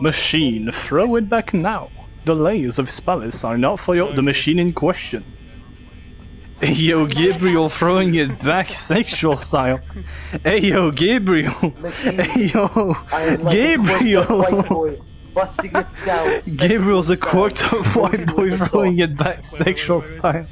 Machine, throw it back now. The layers of spells are not for your, the machine in question. Yo, Gabriel throwing it back sexual style. Hey yo, Gabriel. Hey yo, like Gabriel. Gabriel's a quarter white boy throwing it back sexual style.